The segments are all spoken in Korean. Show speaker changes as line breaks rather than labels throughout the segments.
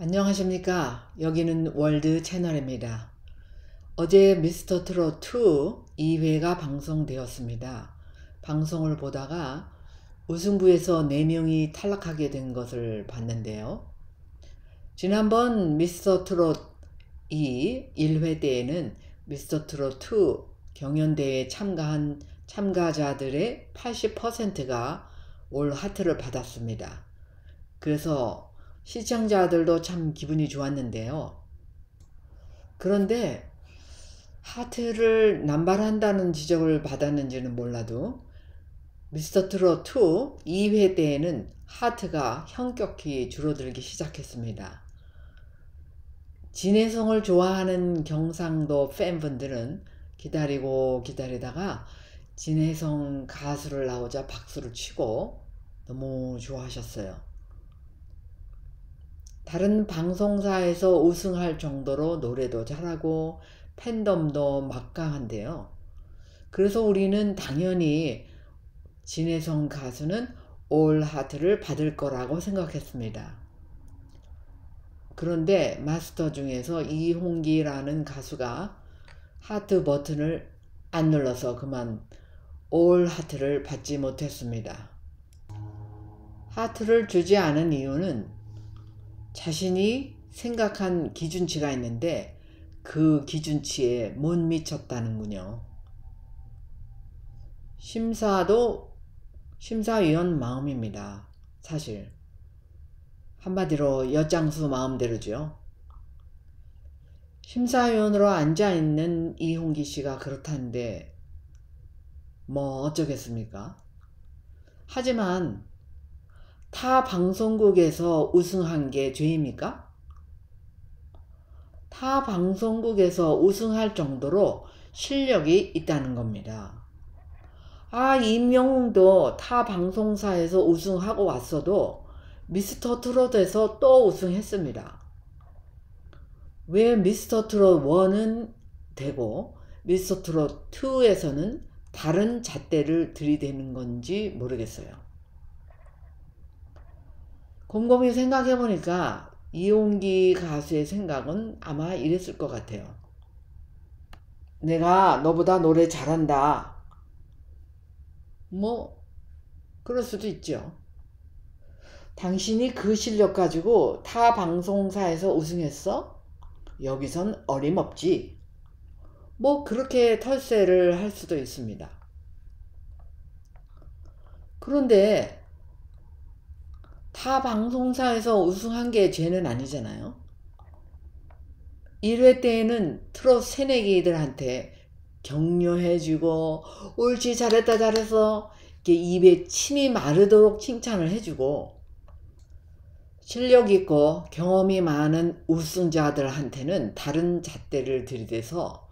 안녕하십니까. 여기는 월드 채널입니다. 어제 미스터 트롯 2 2회가 방송되었습니다. 방송을 보다가 우승부에서 4명이 탈락하게 된 것을 봤는데요. 지난번 미스터 트롯 2 1회 때에는 미스터 트롯 2 경연대회에 참가한 참가자들의 80%가 올 하트를 받았습니다. 그래서 시청자들도 참 기분이 좋았는데요. 그런데 하트를 남발한다는 지적을 받았는지는 몰라도 미스터 트롯 2 2회 때에는 하트가 현격히 줄어들기 시작했습니다. 진해성을 좋아하는 경상도 팬분들은 기다리고 기다리다가 진해성 가수를 나오자 박수를 치고 너무 좋아하셨어요. 다른 방송사에서 우승할 정도로 노래도 잘하고 팬덤도 막강한데요. 그래서 우리는 당연히 진혜성 가수는 올 하트를 받을 거라고 생각했습니다. 그런데 마스터 중에서 이홍기라는 가수가 하트 버튼을 안 눌러서 그만 올 하트를 받지 못했습니다. 하트를 주지 않은 이유는 자신이 생각한 기준치가 있는데 그 기준치에 못 미쳤다는군요. 심사도 심사위원 마음입니다. 사실. 한마디로 엿장수 마음대로죠. 심사위원으로 앉아있는 이홍기 씨가 그렇다는데 뭐 어쩌겠습니까? 하지만 타 방송국에서 우승한 게 죄입니까? 타 방송국에서 우승할 정도로 실력이 있다는 겁니다. 아, 임영웅도 타 방송사에서 우승하고 왔어도 미스터 트롯에서 또 우승했습니다. 왜 미스터 트롯 1은 되고 미스터 트롯 2에서는 다른 잣대를 들이대는 건지 모르겠어요. 곰곰이 생각해 보니까 이용기 가수의 생각은 아마 이랬을 것 같아요. 내가 너보다 노래 잘한다. 뭐, 그럴 수도 있죠. 당신이 그 실력 가지고 타 방송사에서 우승했어? 여기선 어림없지. 뭐, 그렇게 털세를 할 수도 있습니다. 그런데 타 방송사에서 우승한 게 죄는 아니잖아요. 1회 때에는 트롯 새내기들한테 격려해주고 옳지 잘했다 잘했어 이렇게 입에 침이 마르도록 칭찬을 해주고 실력 있고 경험이 많은 우승자들한테는 다른 잣대를 들이대서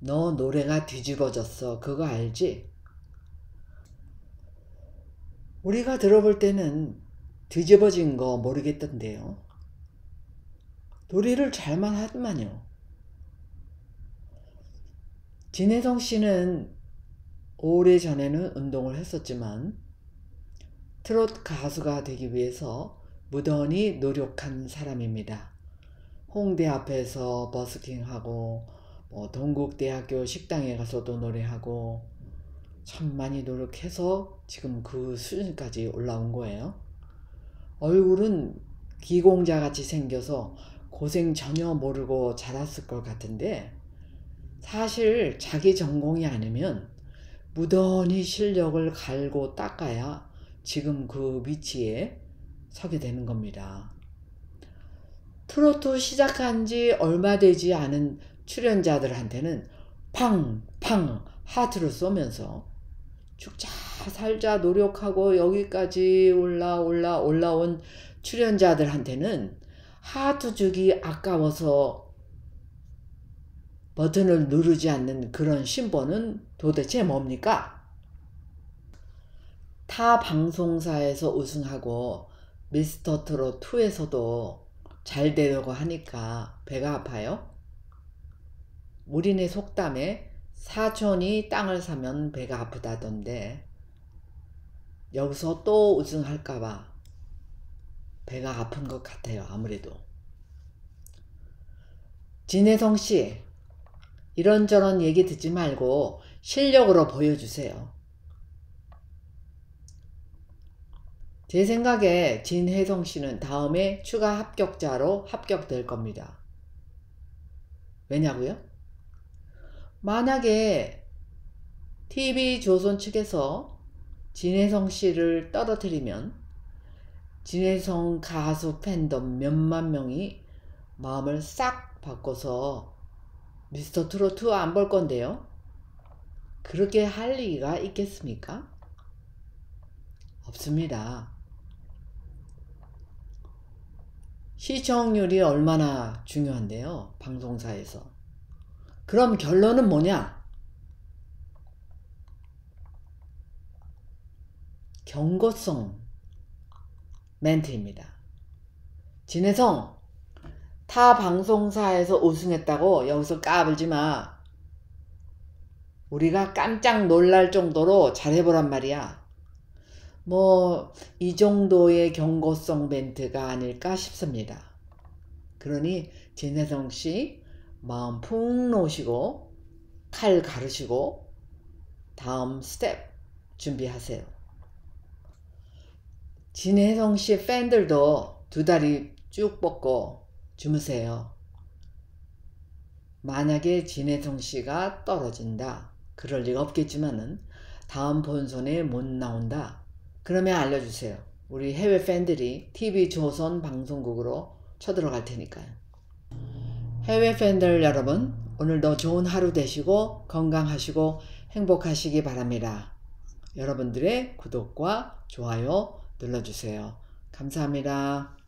너 노래가 뒤집어졌어 그거 알지? 우리가 들어볼 때는 뒤집어진 거 모르겠던데요. 노래를 잘만 하더만요. 진혜성 씨는 오래 전에는 운동을 했었지만 트롯 가수가 되기 위해서 무던히 노력한 사람입니다. 홍대 앞에서 버스킹하고 뭐 동국대학교 식당에 가서도 노래하고 참 많이 노력해서 지금 그 수준까지 올라온 거예요. 얼굴은 기공자 같이 생겨서 고생 전혀 모르고 자랐을 것 같은데 사실 자기 전공이 아니면 무던히 실력을 갈고 닦아야 지금 그 위치에 서게 되는 겁니다. 트로트 시작한 지 얼마 되지 않은 출연자들한테는 팡 팡 하트를 쏘면서 죽자 살자 노력하고 여기까지 올라 올라 올라온 출연자들한테는 주기 아까워서 버튼을 누르지 않는 그런 심보는 도대체 뭡니까? 타 방송사에서 우승하고 미스터 트롯 2에서도 잘 되려고 하니까 배가 아파요? 우리네 속담에 사촌이 땅을 사면 배가 아프다던데 여기서 또 우승할까봐 배가 아픈 것 같아요 아무래도 진혜성 씨, 이런저런 얘기 듣지 말고 실력으로 보여주세요. 제 생각에 진혜성 씨는 다음에 추가 합격자로 합격될 겁니다. 왜냐고요? 만약에 TV조선 측에서 진혜성 씨를 떨어뜨리면 진혜성 가수 팬덤 몇만 명이 마음을 싹 바꿔서 미스터 트로트 안 볼 건데요. 그렇게 할 리가 있겠습니까? 없습니다. 시청률이 얼마나 중요한데요. 방송사에서. 그럼 결론은 뭐냐? 경고성 멘트입니다. 진혜성, 타 방송사에서 우승했다고 여기서 까불지 마. 우리가 깜짝 놀랄 정도로 잘해보란 말이야. 뭐, 이 정도의 경고성 멘트가 아닐까 싶습니다. 그러니, 진해성 씨, 마음 푹 놓으시고, 칼 가르시고, 다음 스텝 준비하세요. 진해성 씨 팬들도 두 다리 쭉 뻗고 주무세요. 만약에 진해성 씨가 떨어진다. 그럴 리가 없겠지만은 다음 본선에 못 나온다. 그러면 알려주세요. 우리 해외 팬들이 TV 조선 방송국으로 쳐들어갈 테니까요. 해외 팬들 여러분, 오늘도 좋은 하루 되시고 건강하시고 행복하시기 바랍니다. 여러분들의 구독과 좋아요 눌러주세요. 감사합니다.